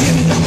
in the